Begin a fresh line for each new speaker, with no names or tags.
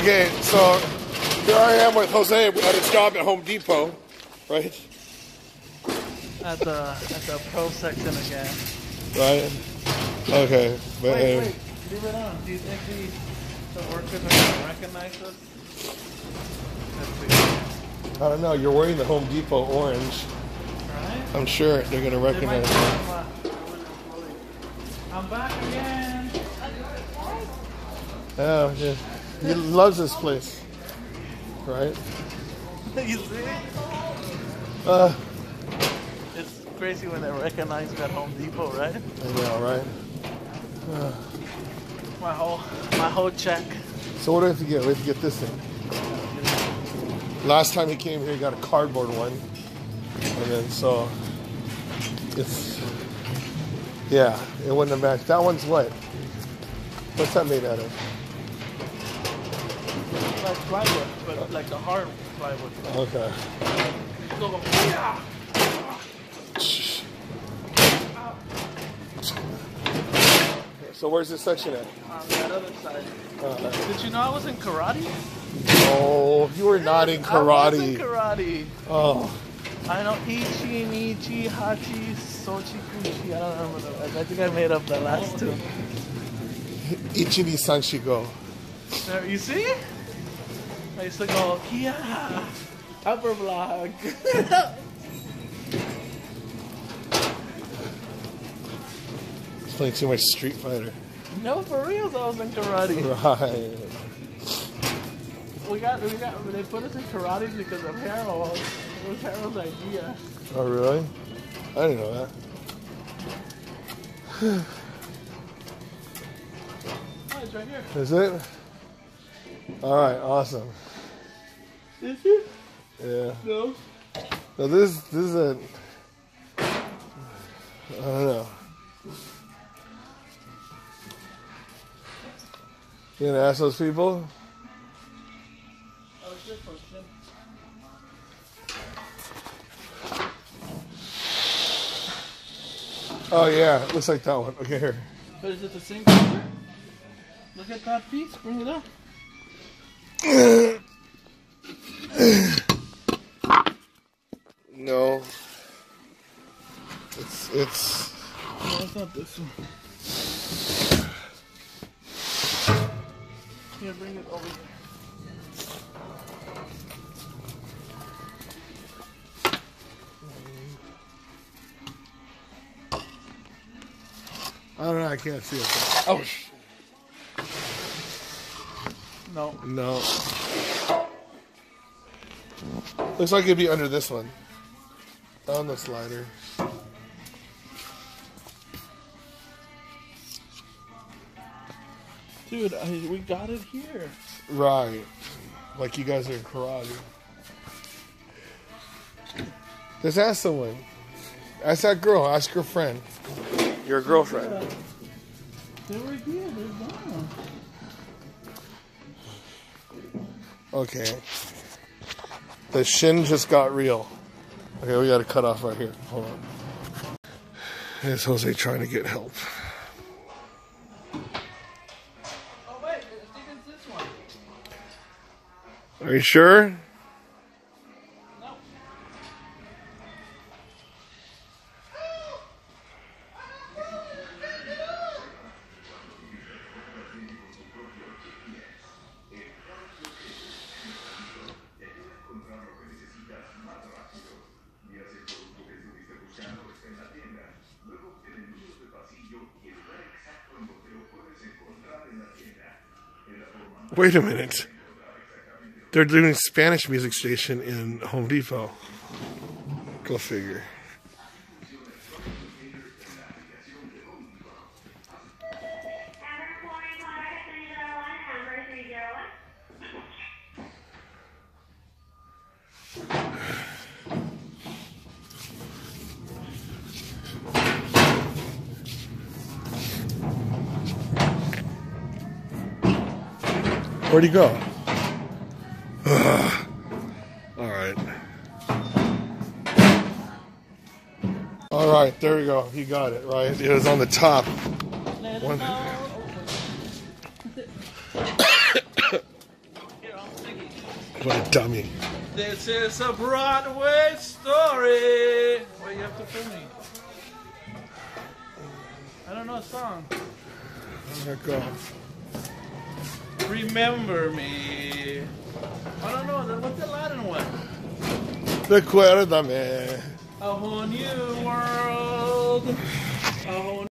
Okay, so here I am with Jose at his job at Home Depot, right?
At the at the pro section again.
Right. Okay, but
Wait, wait, leave it on. Do you think the, the workers are gonna recognize us?
I don't know. You're wearing the Home Depot orange.
Right?
I'm sure they're gonna
They might
recognize.
think. I'm back again.
Oh, yeah, yeah. He loves this place, right?
you see?
Uh,
It's crazy when they recognize me at Home Depot, right?
Yeah, know, right?
My whole my whole check.
So what do we have to get? We have to get this thing. Last time he came here, he got a cardboard one, and then so it's yeah, it wouldn't have matched. That one's what? What's that made out of?
Like plywood, but like the hard plywood.
Okay.
Go, yeah.
So where's this section at?
On that other side.
Uh,
Did you know I was in karate?
oh, you were not in karate.
I was in
karate. Oh,
I know Ichi, Nichi, Hachi, Sochi, Kuchi. I don't remember the rest. I think I made up the last two.
Ichini Sanshigo.
There, you see? I used to go, Kia, upper block.
He's playing too much Street Fighter.
no, for real, I was in karate.
Right.
We got, we got, they put us in karate because of Harold. It was Harold's idea.
Oh, really? I didn't know that.
Oh, it's right here.
Is it? All right, awesome.
Is it?
Yeah.
No.
So this this is a I don't know. You gonna ask those people?
Oh, it's your question.
Oh yeah, it looks like that one. Okay, here.
But is it the same color? Look at that piece. Bring it up.
No. It's it's
No, it's not this one. Here, bring it over here.
I don't know. I can't see it. Oh
No.
no. Looks like it'd be under this one. On the slider.
Dude, I, we got it here.
Right. Like you guys are in karate. Just ask someone. Ask that girl. Ask your friend. Your girlfriend.
They were here. They're gone.
Okay. The shin just got real. Okay, we gotta cut off right here. Hold on. Here's Jose trying to get help.
Oh, wait. I this one.
Are you sure? Wait a minute. They're doing Spanish music station in Home Depot. Go figure. Where'd he go? Ugh. All right. All right, there we go. He got it, right? It was on the top. One- What a dummy.
This is a Broadway story. Wait, you have to film me. I don't know a song.
There you go.
Remember me. I don't know. What's the Latin one?
Recuérdame.
A whole new world. A whole